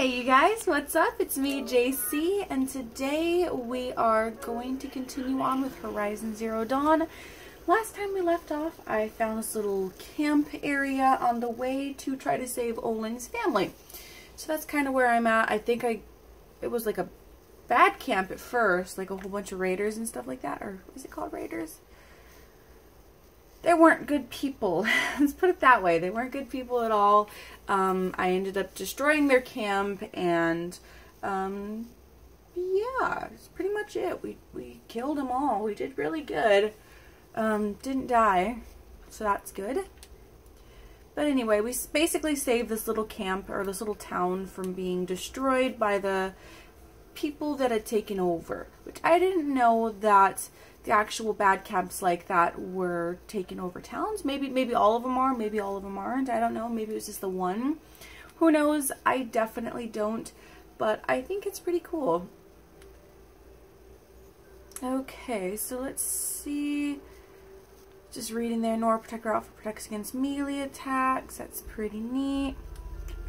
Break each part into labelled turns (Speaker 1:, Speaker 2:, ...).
Speaker 1: Hey you guys, what's up? It's me, JC, and today we are going to continue on with Horizon Zero Dawn. Last time we left off, I found this little camp area on the way to try to save Olin's family. So that's kind of where I'm at. I think I, it was like a bad camp at first, like a whole bunch of raiders and stuff like that, or is it called raiders? They weren't good people. Let's put it that way. They weren't good people at all. Um, I ended up destroying their camp, and um, yeah, it's pretty much it. We we killed them all. We did really good. Um, didn't die, so that's good. But anyway, we basically saved this little camp or this little town from being destroyed by the people that had taken over. Which I didn't know that the actual bad camps like that were taking over towns. Maybe maybe all of them are, maybe all of them aren't. I don't know. Maybe it was just the one. Who knows? I definitely don't. But I think it's pretty cool. Okay, so let's see. Just reading there, Nora Protector Alpha protects against melee attacks. That's pretty neat.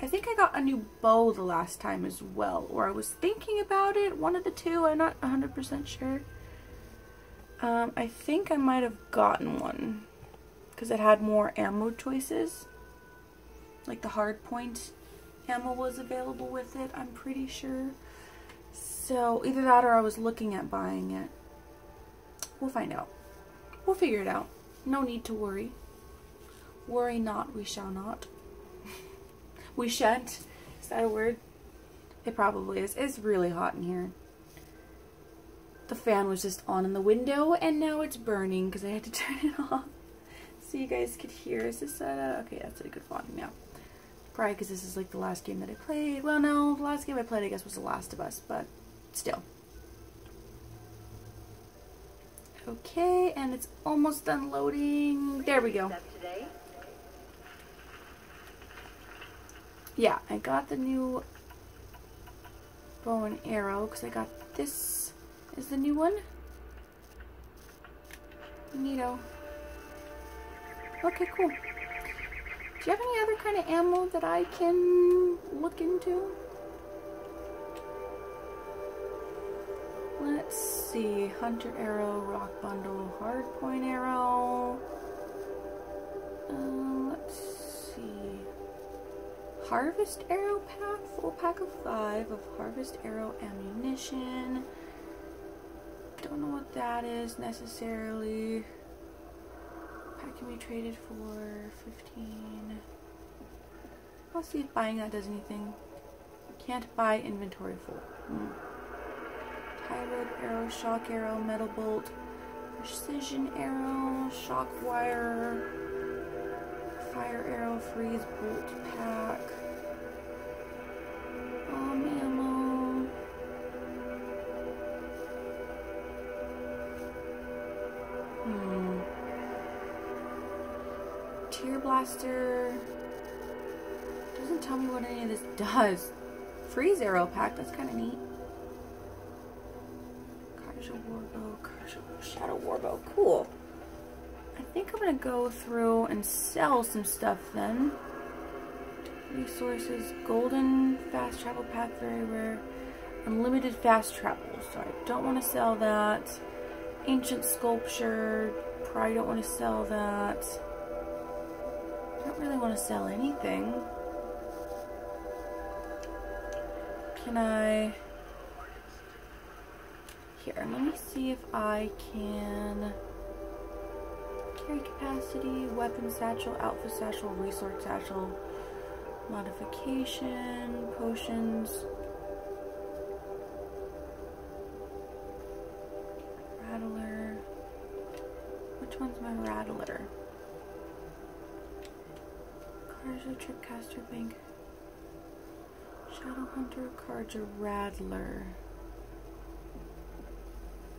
Speaker 1: I think I got a new bow the last time as well, or I was thinking about it, one of the two, I'm not 100% sure. Um, I think I might have gotten one because it had more ammo choices. Like the hard point ammo was available with it, I'm pretty sure. So either that or I was looking at buying it. We'll find out. We'll figure it out. No need to worry. Worry not, we shall not. we shan't. Is that a word? It probably is. It's really hot in here the fan was just on in the window and now it's burning because I had to turn it off so you guys could hear. Is this uh, okay, that's a good volume now. Probably because this is like the last game that I played. Well, no, the last game I played I guess was The Last of Us, but still. Okay, and it's almost done loading. There we go. Yeah, I got the new bow and arrow because I got this is the new one. Neato. Okay, cool. Do you have any other kind of ammo that I can look into? Let's see. Hunter arrow, rock bundle, hard point arrow. Uh, let's see. Harvest arrow pack, full pack of five of harvest arrow ammunition. Don't know what that is necessarily. Pack can be traded for 15. I'll see if buying that does anything. Can't buy inventory full. Tie rope arrow, shock arrow, metal bolt, precision arrow, shock wire, fire arrow, freeze bolt pack. Blaster doesn't tell me what any of this does. Freeze Arrow Pack, that's kind of neat. Carja Warbow, Carja Shadow Warbow, cool. I think I'm to go through and sell some stuff then. Resources, Golden Fast Travel Pack, very rare. Unlimited Fast Travel, so I don't want to sell that. Ancient Sculpture, probably don't want to sell that. Really want to sell anything. Can I... Here, let me see if I can... Carry capacity, weapon satchel, outfit satchel, resource satchel, modification, potions... Tripcaster Bank. Shadow Hunter, Carja Rattler.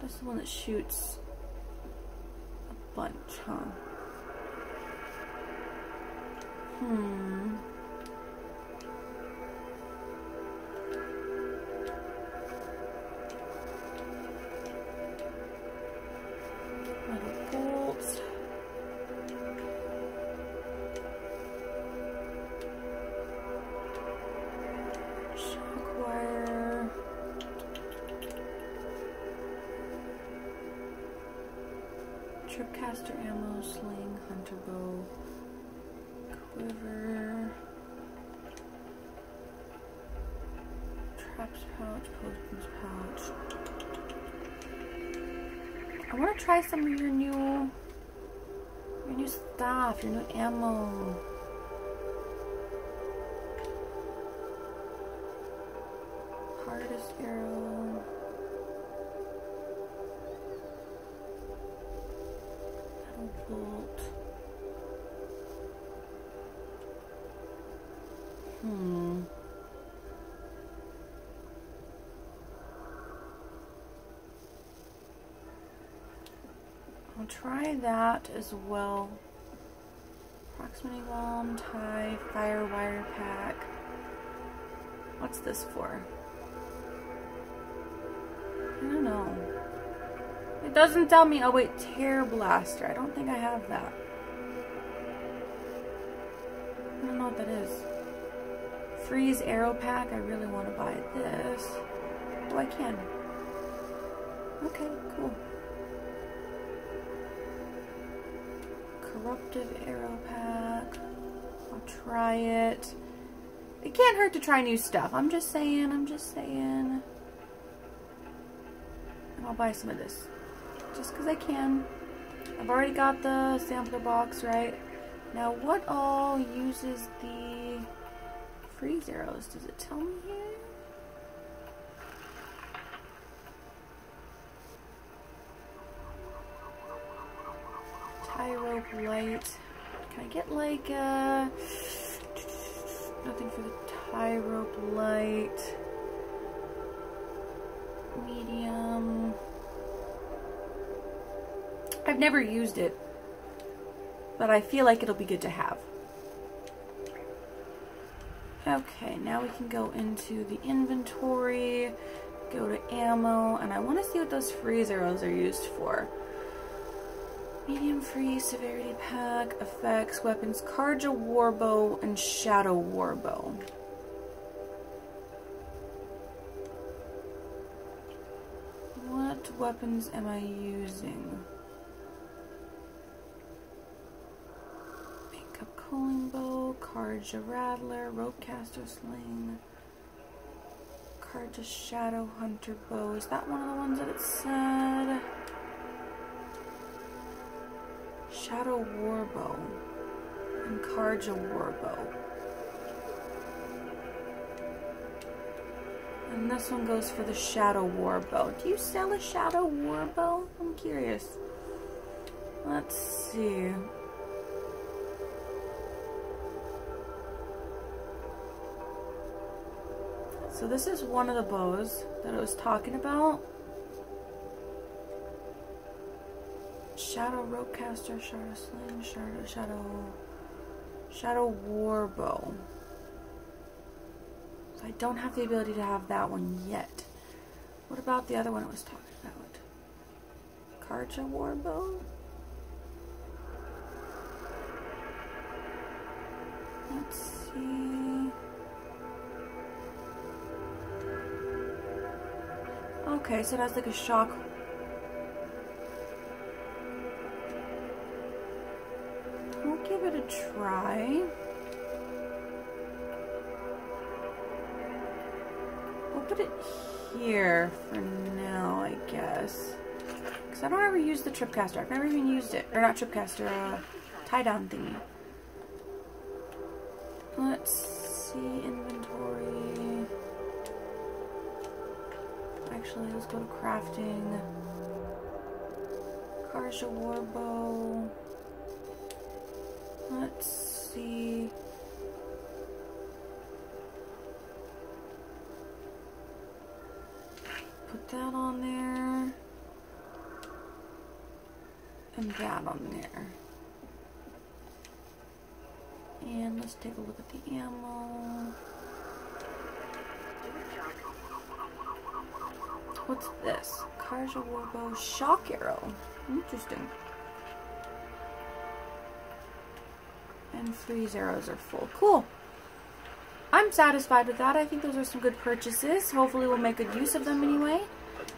Speaker 1: That's the one that shoots a bunch, huh? Hmm. Pouch. I want to try some of your new, your new stuff, your new ammo. As well. Proximity bomb, tie, fire wire pack. What's this for? I don't know. It doesn't tell me. Oh wait, tear blaster. I don't think I have that. I don't know what that is. Freeze arrow pack. I really want to buy this. Oh, I can. Okay, cool. Corruptive arrow pack. I'll try it. It can't hurt to try new stuff. I'm just saying, I'm just saying. And I'll buy some of this. Just because I can. I've already got the sampler box, right? Now, what all uses the freeze arrows? Does it tell me here? Rope light. Can I get like uh nothing for the tie rope light? Medium. I've never used it, but I feel like it'll be good to have. Okay, now we can go into the inventory, go to ammo, and I want to see what those freeze arrows are used for. Medium free severity pack, effects, weapons, Carja warbow, and shadow warbow. What weapons am I using? Makeup cooling bow, Carja rattler, rope caster sling, Carja shadow hunter bow. Is that one of the ones that it said? Shadow Warbow and Carja Warbow. And this one goes for the Shadow Warbow. Do you sell a Shadow Warbow? I'm curious. Let's see. So this is one of the bows that I was talking about. Shadow Ropecaster, Shadow Sling, Shadow, Shadow, Shadow Warbow. So I don't have the ability to have that one yet. What about the other one I was talking about? Carja Warbow? Let's see. Okay, so that's like a shock try. We'll put it here for now, I guess. Because I don't ever use the tripcaster. I've never even used it. Or not tripcaster, uh, tie-down thingy. Let's see, inventory. Actually, let's go to crafting. Carja Warbow. Let's see. Put that on there. And that on there. And let's take a look at the ammo. What's this? Carja Warbow Shock Arrow. Interesting. And freeze arrows are full. Cool. I'm satisfied with that. I think those are some good purchases. Hopefully we'll make good use of them anyway.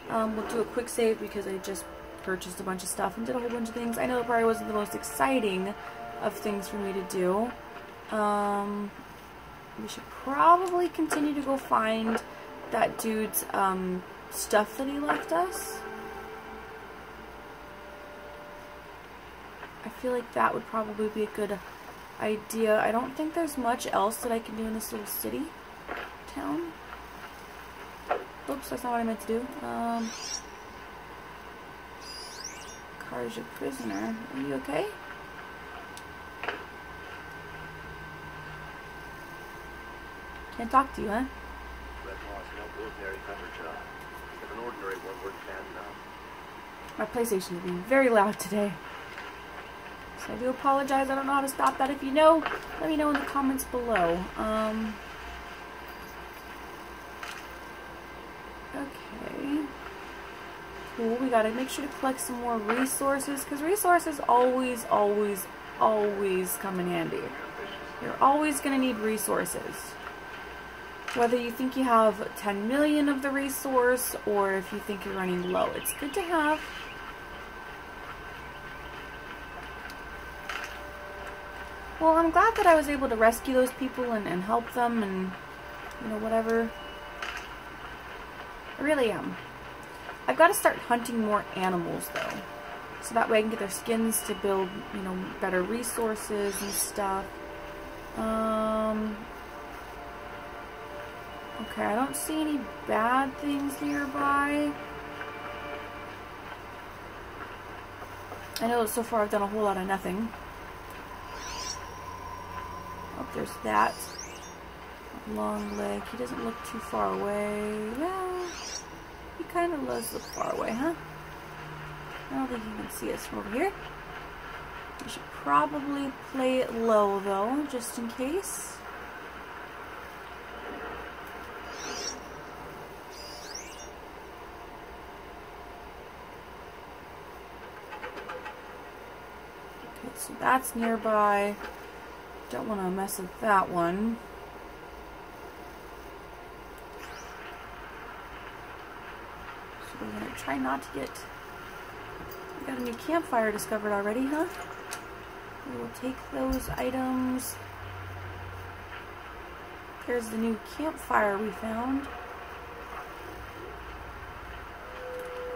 Speaker 1: Um, we'll do a quick save because I just purchased a bunch of stuff and did a whole bunch of things. I know it probably wasn't the most exciting of things for me to do. Um, we should probably continue to go find that dude's um, stuff that he left us. I feel like that would probably be a good idea. I don't think there's much else that I can do in this little city, town. Oops, that's not what I meant to do. Um, Car's your prisoner. Are you okay? Can't talk to you, huh?
Speaker 2: Red Moss, no ordinary cover job. If an ordinary one were canned now.
Speaker 1: My PlayStation is being very loud today. So I do apologize. I don't know how to stop that. If you know, let me know in the comments below. Um, okay. Cool. We gotta make sure to collect some more resources because resources always, always, always come in handy. You're always gonna need resources. Whether you think you have 10 million of the resource or if you think you're running low, it's good to have. Well, I'm glad that I was able to rescue those people and, and help them and, you know, whatever. I really am. I've got to start hunting more animals, though. So that way I can get their skins to build, you know, better resources and stuff. Um... Okay, I don't see any bad things nearby. I know so far I've done a whole lot of nothing. Oh, there's that. Long leg. He doesn't look too far away. Well, he kind of does look far away, huh? I don't think he can see us from over here. We should probably play it low, though, just in case. Okay, so that's nearby. Don't want to mess with that one. So we're going to try not to get... We got a new campfire discovered already, huh? We will take those items. There's the new campfire we found.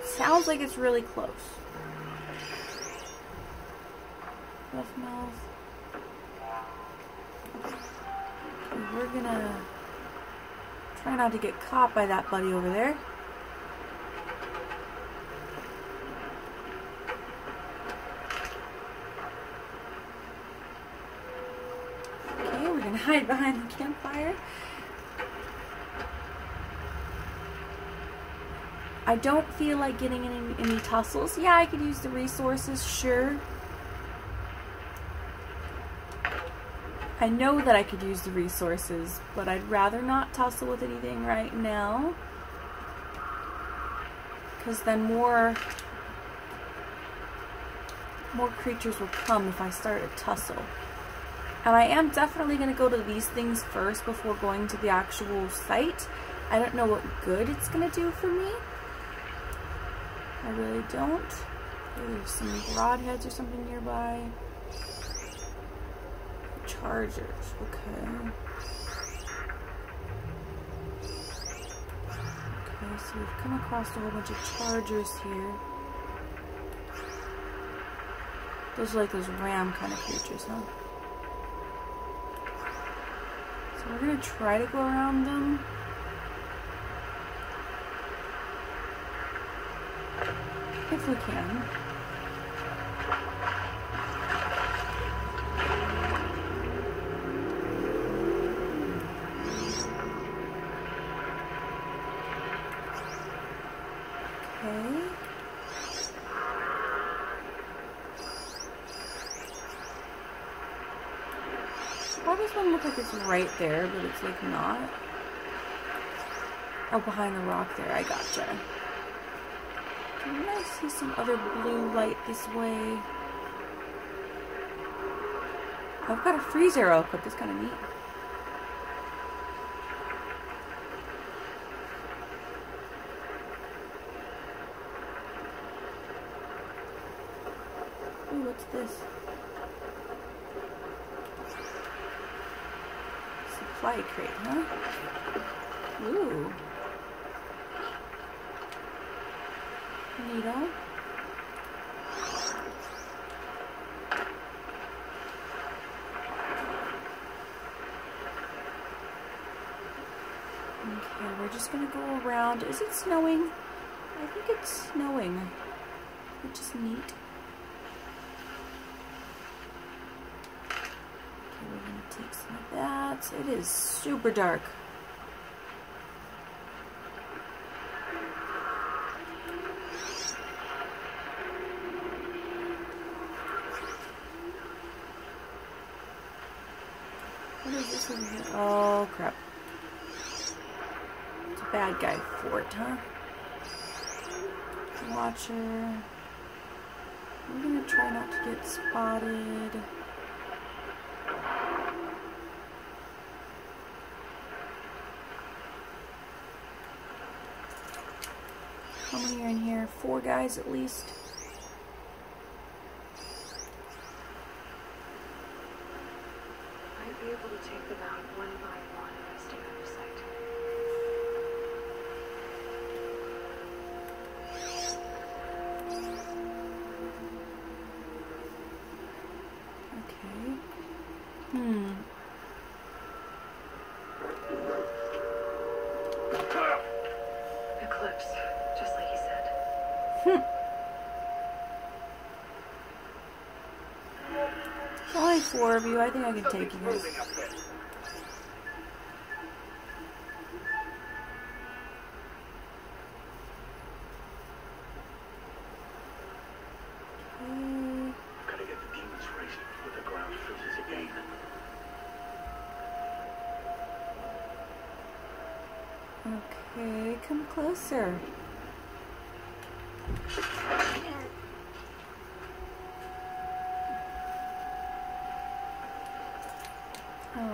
Speaker 1: Sounds like it's really close. Left mouth. We're gonna try not to get caught by that buddy over there. Okay, we're gonna hide behind the campfire. I don't feel like getting any, any tussles. Yeah, I could use the resources, sure. I know that I could use the resources, but I'd rather not tussle with anything right now. Because then more more creatures will come if I start a tussle. And I am definitely going to go to these things first before going to the actual site. I don't know what good it's going to do for me. I really don't. There's some broadheads or something nearby. Chargers, okay. Okay, so we've come across a whole bunch of chargers here. Those are like those ram kind of creatures, huh? So we're gonna try to go around them. If we can. Okay. Does one look like it's right there, but it's like not? Oh, behind the rock there. I gotcha. Can I see some other blue light this way? I've got a freeze arrow equipped. It's kind of neat. what's this? Supply crate, huh? Ooh. Neato. Okay, we're just gonna go around. Is it snowing? I think it's snowing, which is neat. Okay, we're gonna take some of It is super dark. What is this over here? Oh crap. It's a bad guy fort, huh? Watcher. We're gonna try not to get spotted. How many are in here? Four guys at least.
Speaker 3: Might be able to take them out of
Speaker 1: you. taking think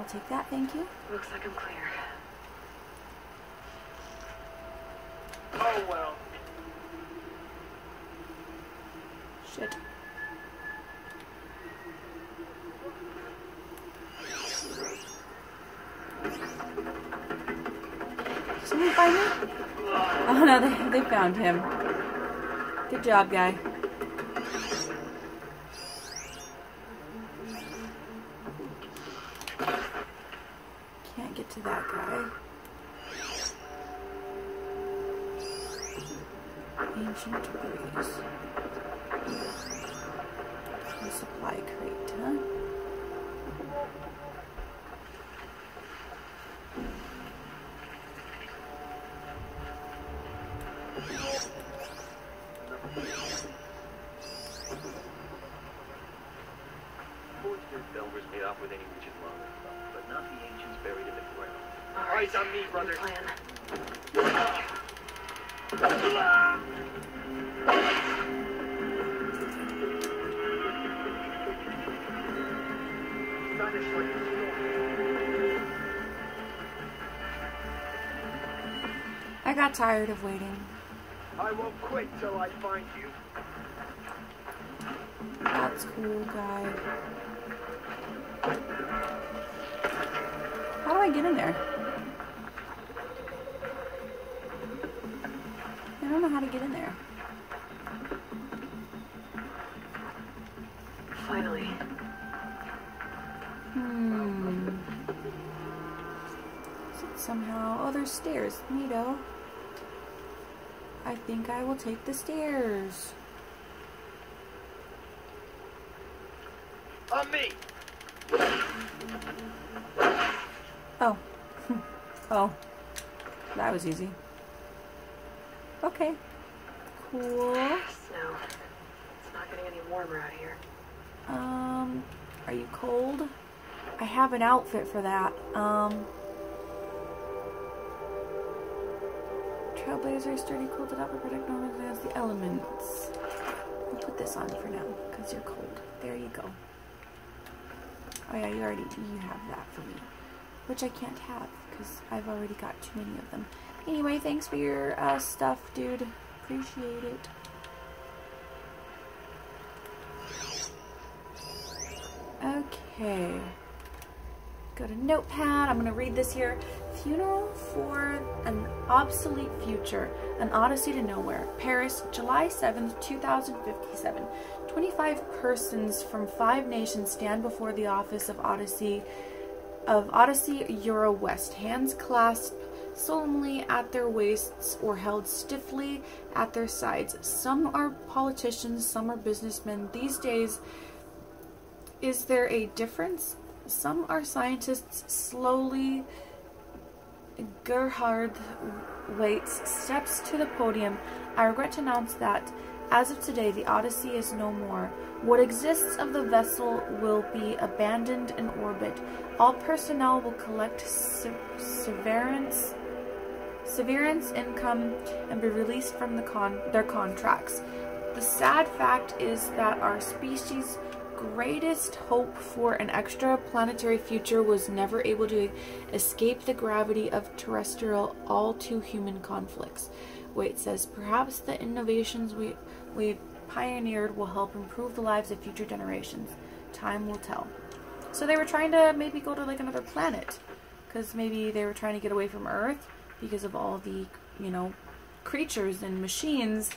Speaker 1: I'll take that, thank you.
Speaker 3: Looks like I'm clear.
Speaker 2: Oh well.
Speaker 1: Shit. Someone find me? Oh no, they, they found him. Good job, guy. I got tired of waiting.
Speaker 2: I won't quit till I find you.
Speaker 1: That's cool, guy. How do I get in there? I don't know how to get in there. Neato. I think I will take the stairs.
Speaker 2: On me!
Speaker 1: Oh. oh. That was easy. Okay. Cool.
Speaker 3: Snow. It's not getting any warmer out here.
Speaker 1: Um, are you cold? I have an outfit for that. Um, Trailblazer, sturdy, quilted up, protect no one against the elements. We'll put this on for now, because you're cold. There you go. Oh yeah, you already, you have that for me. Which I can't have, because I've already got too many of them. Anyway, thanks for your uh, stuff, dude. Appreciate it. Okay. Go to notepad. I'm going to read this here. Funeral for an Obsolete Future. An Odyssey to Nowhere. Paris, July 7th, 2057. 25 persons from five nations stand before the office of Odyssey of Odyssey Euro West. Hands clasped solemnly at their waists or held stiffly at their sides. Some are politicians, some are businessmen. These days, is there a difference? Some are scientists slowly. Gerhard waits, steps to the podium. I regret to announce that as of today, the Odyssey is no more. What exists of the vessel will be abandoned in orbit. All personnel will collect severance, severance income and be released from the con their contracts. The sad fact is that our species' greatest hope for an extra-planetary future was never able to escape the gravity of terrestrial, all-too-human conflicts. Waite says, perhaps the innovations we, we pioneered will help improve the lives of future generations. Time will tell. So they were trying to maybe go to like another planet. Because maybe they were trying to get away from Earth because of all the, you know, creatures and machines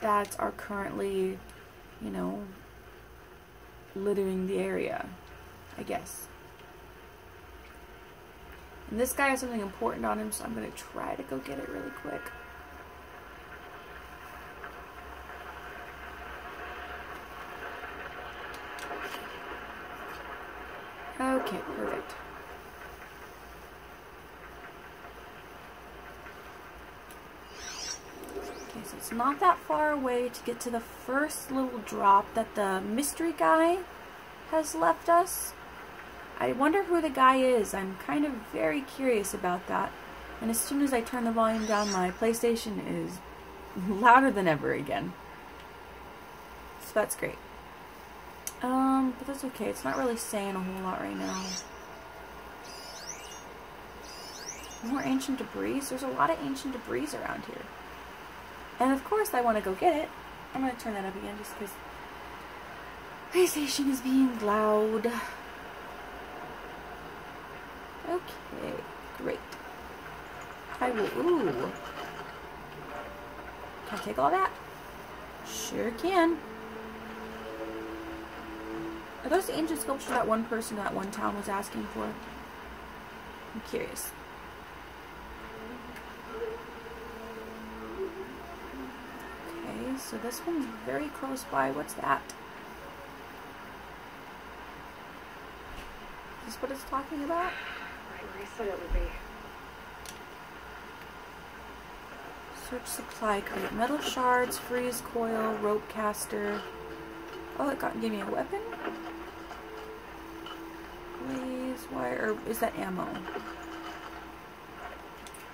Speaker 1: that are currently, you know, littering the area, I guess. And this guy has something important on him, so I'm going to try to go get it really quick. Okay, perfect. Okay, so not that far away to get to the first little drop that the mystery guy has left us. I wonder who the guy is. I'm kind of very curious about that. And as soon as I turn the volume down, my PlayStation is louder than ever again. So that's great. Um, but that's okay. It's not really saying a whole lot right now. More ancient debris? There's a lot of ancient debris around here. And of course I want to go get it. I'm going to turn that up again just because PlayStation is being loud. Okay, great. I will, ooh. Can I take all that? Sure can. Are those the ancient sculptures that one person at one town was asking for? I'm curious. Okay, so this one's very close by. What's that? Is this what it's talking about?
Speaker 3: Right said it would be.
Speaker 1: Search supply crate. Metal shards, freeze coil, rope caster. Oh, it got gave me a weapon? Blaze wire, or is that ammo?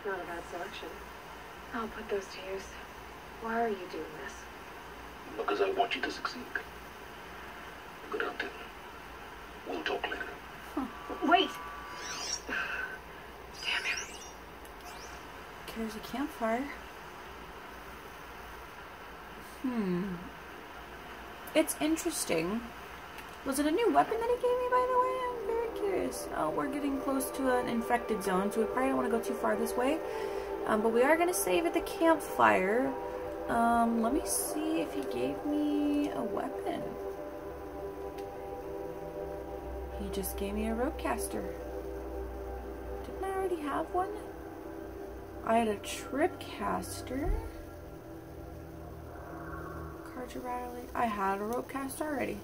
Speaker 3: Not a bad selection. I'll put those to use. Why are you doing this?
Speaker 2: Because I want you to succeed. Good hunting. We'll talk later.
Speaker 3: Wait! Damn him.
Speaker 1: Okay, there's a campfire. Hmm. It's interesting. Was it a new weapon that he gave me, by the way? I'm very curious. Oh, we're getting close to an infected zone, so we probably don't want to go too far this way. Um, but we are going to save at the campfire. Um, let me see if he gave me a weapon. He just gave me a ropecaster. Didn't I already have one? I had a tripcaster. Cartridge rattling. I had a ropecaster already.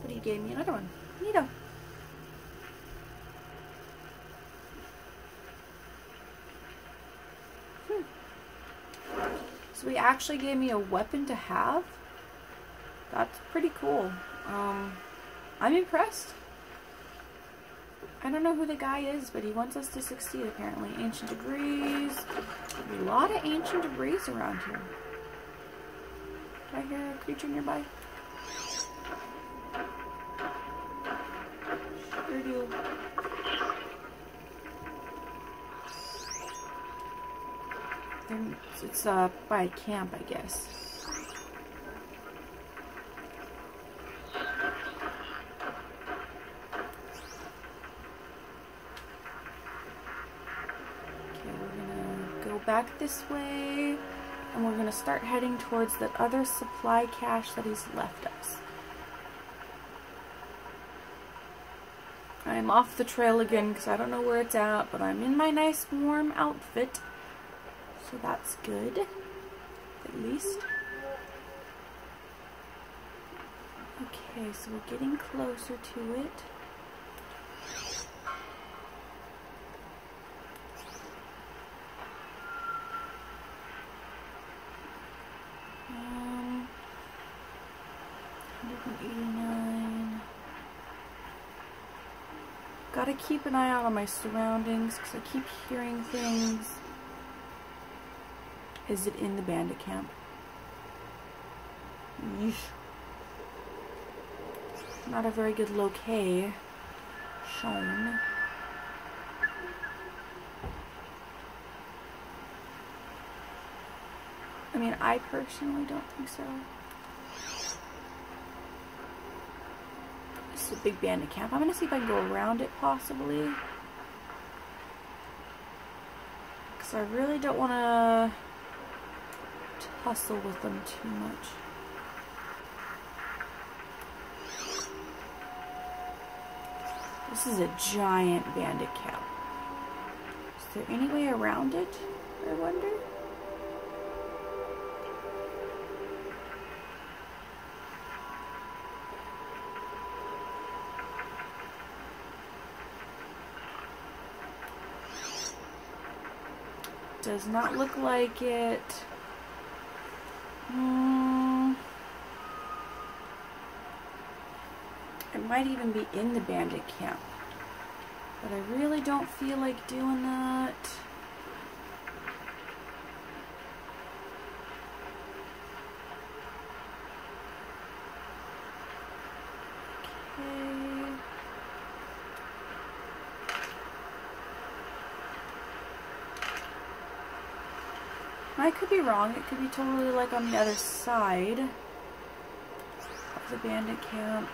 Speaker 1: But he gave me another one. Neato. So he actually gave me a weapon to have? That's pretty cool. Um, I'm impressed. I don't know who the guy is, but he wants us to succeed apparently. Ancient debris. A lot of ancient debris around here. Do I hear a creature nearby? Sure do. It's uh, by camp, I guess. Okay, we're gonna go back this way and we're gonna start heading towards that other supply cache that he's left us. I'm off the trail again because I don't know where it's at, but I'm in my nice warm outfit. So that's good, at least. Okay, so we're getting closer to it. Um, 189. Gotta keep an eye out on my surroundings because I keep hearing things. Is it in the bandit camp? Yeesh. Not a very good locale shown. I mean, I personally don't think so. This is a big bandit camp. I'm gonna see if I can go around it possibly. Because I really don't want to tussle with them too much. This is a giant bandit camp. Is there any way around it, I wonder? Does not look like it. Mm. It might even be in the bandit camp. But I really don't feel like doing that. Okay. I could be wrong. It could be totally like on the other side of the bandit camp.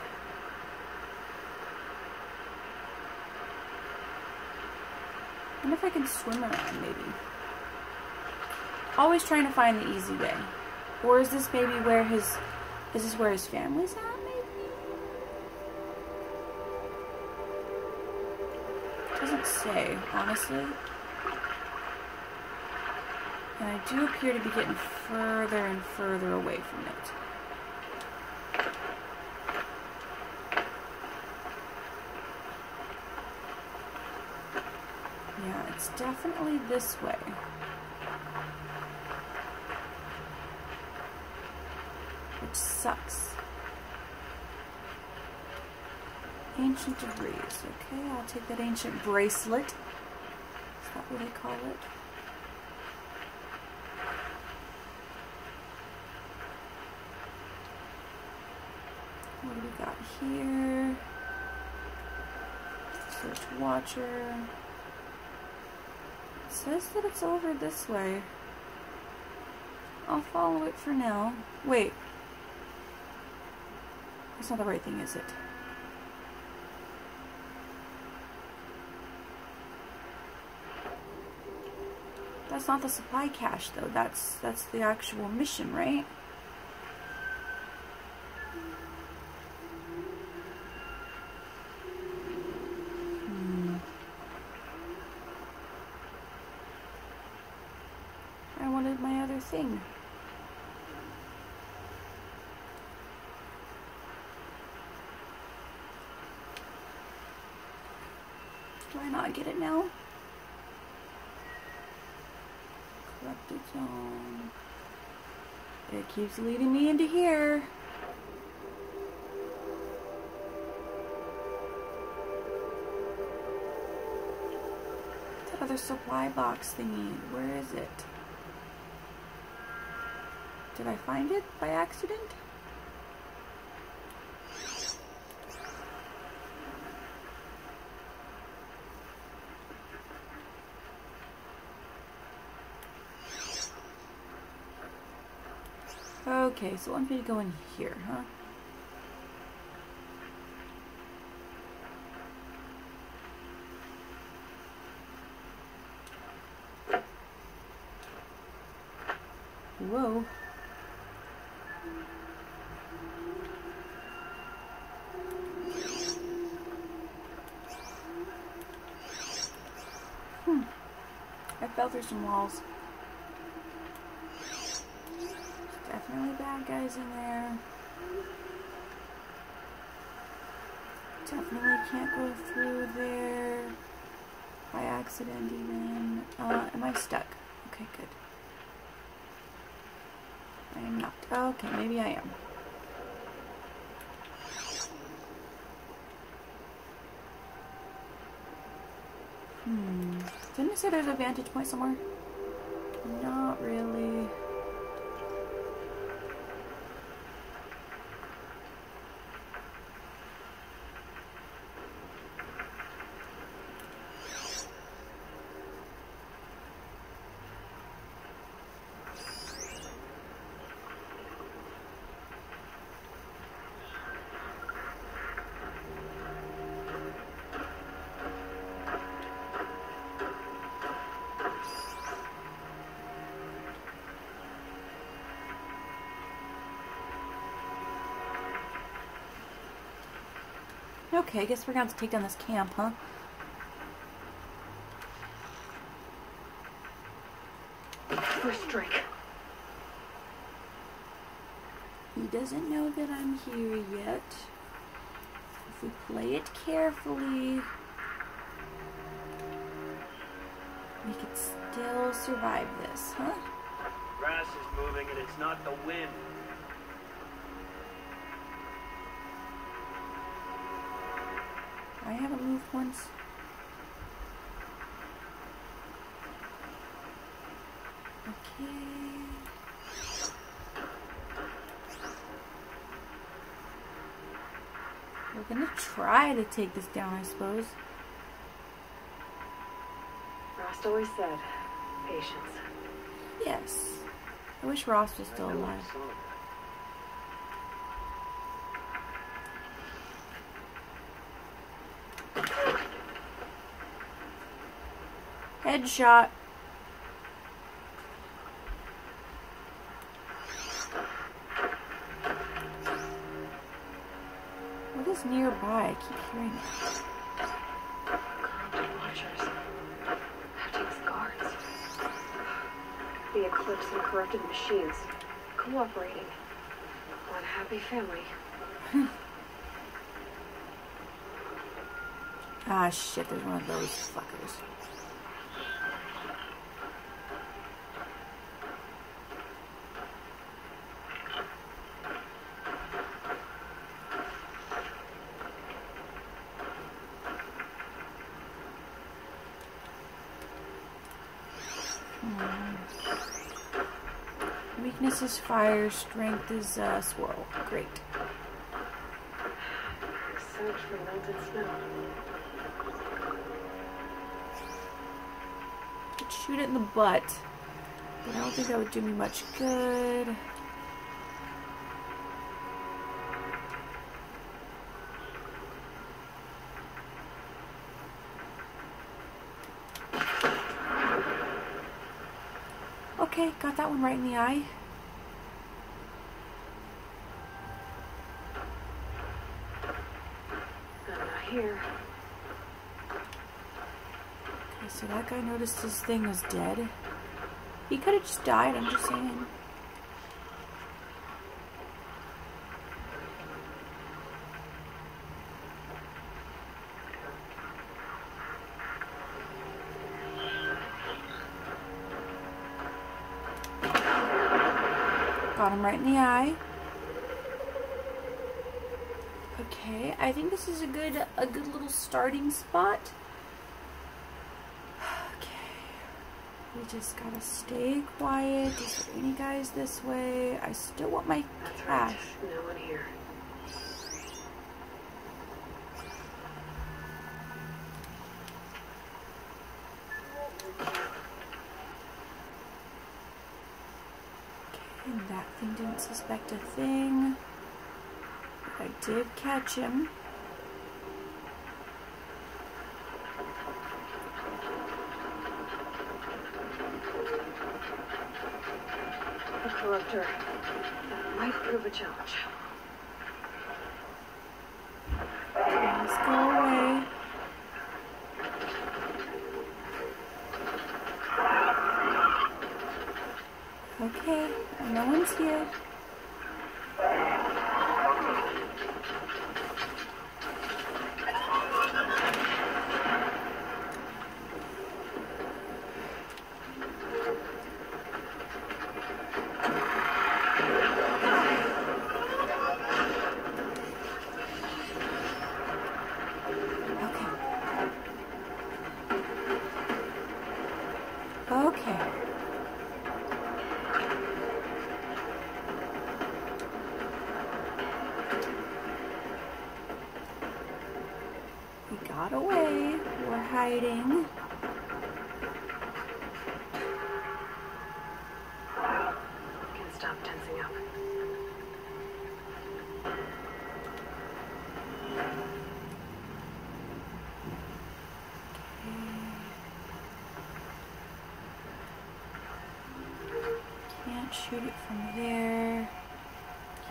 Speaker 1: I can swim around, maybe. Always trying to find the easy way. Or is this maybe where his... Is this where his family's at, maybe? Doesn't say, honestly. And I do appear to be getting further and further away from it. Yeah, it's definitely this way. Which sucks. Ancient debris. Okay, I'll take that ancient bracelet. Is that what they call it? What do we got here? Search watcher. Says that it's over this way. I'll follow it for now. Wait. That's not the right thing, is it? That's not the supply cache though. That's that's the actual mission, right? Thing. Do I not get it now? Corrupted zone. It keeps leading me into here. Other supply box thingy. Where is it? Did I find it by accident? Okay, so wants me to go in here, huh? Whoa. Some walls. Definitely bad guys in there. Definitely can't go through there by accident even. Uh, am I stuck? Okay, good. I am not. Okay, maybe I am. Hmm. Didn't it say there's a vantage point somewhere? Not really. Okay, I guess we're going to have to take down this camp, huh?
Speaker 3: First drink.
Speaker 1: He doesn't know that I'm here yet. If we play it carefully, we could still survive this, huh?
Speaker 2: Grass is moving and it's not the wind.
Speaker 1: I haven't moved once. Okay. We're gonna try to take this down, I suppose.
Speaker 3: Rost always said, patience.
Speaker 1: Yes. I wish Rost was still alive.
Speaker 2: I saw that.
Speaker 1: Headshot. What is nearby? I keep hearing it.
Speaker 3: Corrupted watchers. Hectic's guards. The Eclipse and corrupted machines. Cooperating. One happy family.
Speaker 1: Ah, shit, there's one of those fuckers. Hmm. Weakness is fire, strength is uh, swirl. Great.
Speaker 3: Search for melted snow.
Speaker 1: Could shoot it in the butt. But I don't think that would do me much good. Okay, got that one right in the eye.
Speaker 3: I'm not here.
Speaker 1: Okay, so that guy noticed his thing was dead. He could have just died, I'm just saying. Got him right in the eye. Okay, I think this is a good a good little starting spot. Okay. We just gotta stay quiet. Is there any guys this way? I still want my
Speaker 3: That's right.
Speaker 1: cash.
Speaker 3: No one here.
Speaker 1: And that thing didn't suspect a thing. Did catch him.
Speaker 3: interrupter. That might prove a challenge.
Speaker 1: Please go away. Okay, no one's here. Okay. Okay. We got away. We're.
Speaker 3: Can stop tensing up.
Speaker 1: Can't shoot it from there.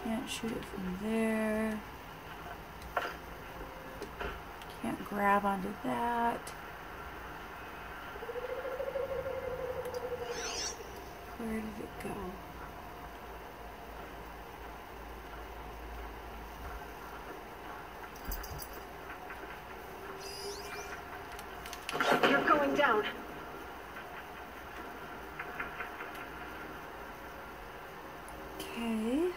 Speaker 1: Can't shoot it from there. Can't grab onto that. Where did it go?
Speaker 3: You're going down.
Speaker 1: Okay.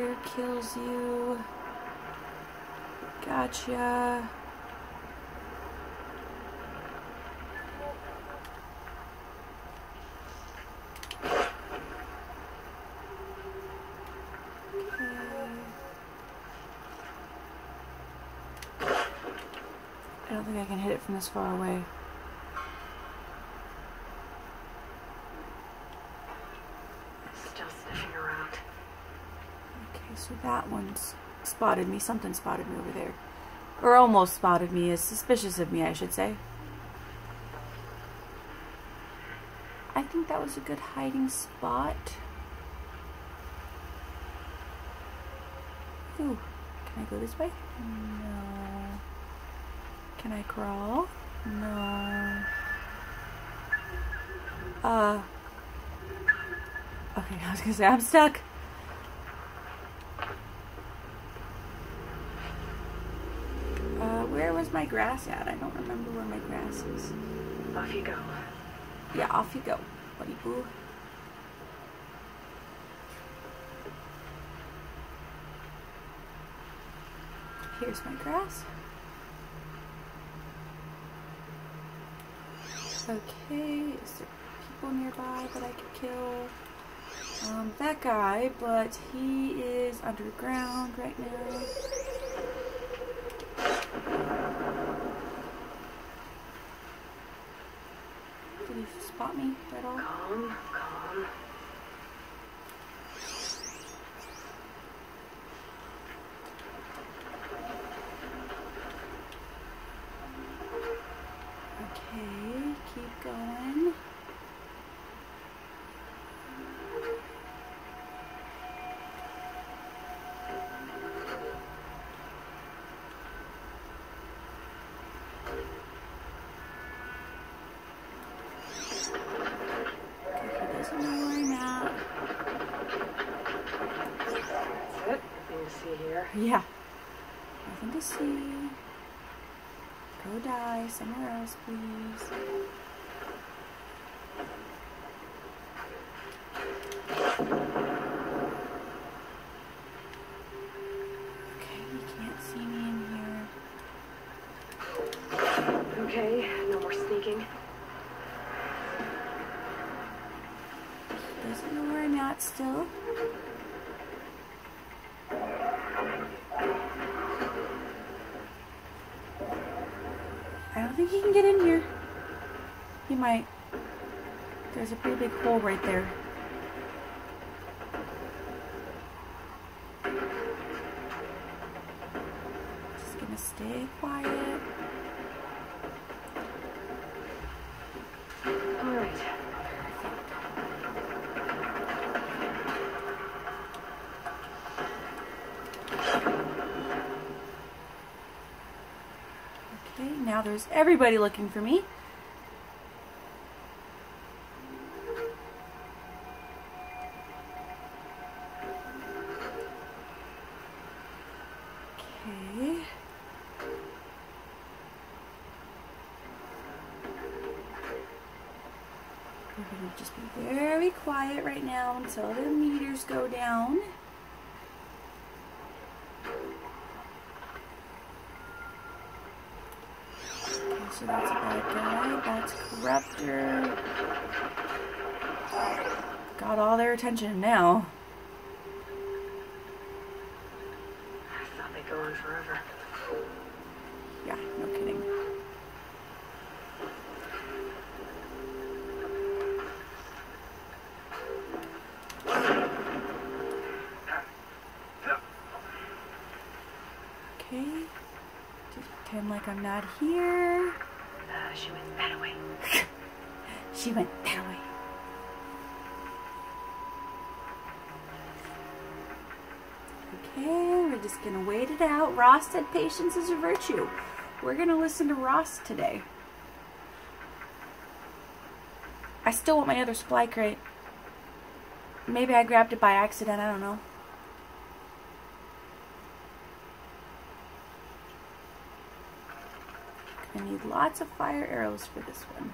Speaker 1: Fire kills you. Gotcha. I don't think I can hit it from this far away.
Speaker 3: Still sniffing around.
Speaker 1: Okay, so that one's spotted me. Something spotted me over there. Or almost spotted me. Is suspicious of me, I should say. I think that was a good hiding spot. Ooh, can I go this way? No. Can I crawl? No. Uh. Okay, I was gonna say I'm stuck. Uh, where was my grass at? I don't remember where my grass is.
Speaker 3: Off you go.
Speaker 1: Yeah, off you go, buddy boo. Here's my grass. Okay, is there people nearby that I could kill? Um, that guy, but he is underground right now. He me at all?
Speaker 3: Calm, calm.
Speaker 1: Okay, keep going. Okay, he doesn't know where I'm at.
Speaker 3: That's it. Nothing to see here.
Speaker 1: Yeah. Nothing to see. Go die somewhere else, please. Okay, you can't see me in here.
Speaker 3: Okay, no more sneaking.
Speaker 1: Doesn't know where I'm at still. he can get in here? He might. There's a pretty big hole right there.
Speaker 3: Just gonna
Speaker 1: stay quiet. There's everybody looking for me. Okay. We're going to just be very quiet right now until the meters go down. Okay, so that's a bad guy. That's Corruptor. Got all their attention now.
Speaker 3: I thought they'd go on forever.
Speaker 1: Yeah, no kidding. Okay. Just pretend like I'm not here.
Speaker 3: She went that way.
Speaker 1: She went that way. Okay, we're just gonna wait it out. Rost said patience is a virtue. We're gonna listen to Rost today. I still want my other supply crate. Maybe I grabbed it by accident, I don't know. I need lots of fire arrows for this one.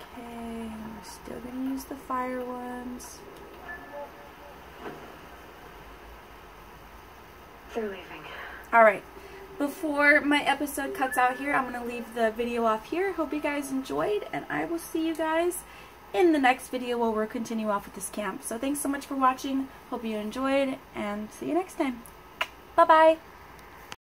Speaker 1: Okay, we're still gonna use the fire ones.
Speaker 3: They're leaving.
Speaker 1: Alright, before my episode cuts out here, I'm going to leave the video off here. Hope you guys enjoyed, and I will see you guys in the next video where we'll continue off with this camp. So thanks so much for watching. Hope you enjoyed, and see you next time. Bye-bye.